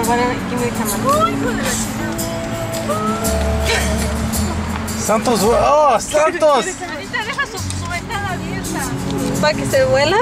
me llaman. Uy. Santos, oh, Santos. Ahorita deja su ventana abierta Para que se vuela.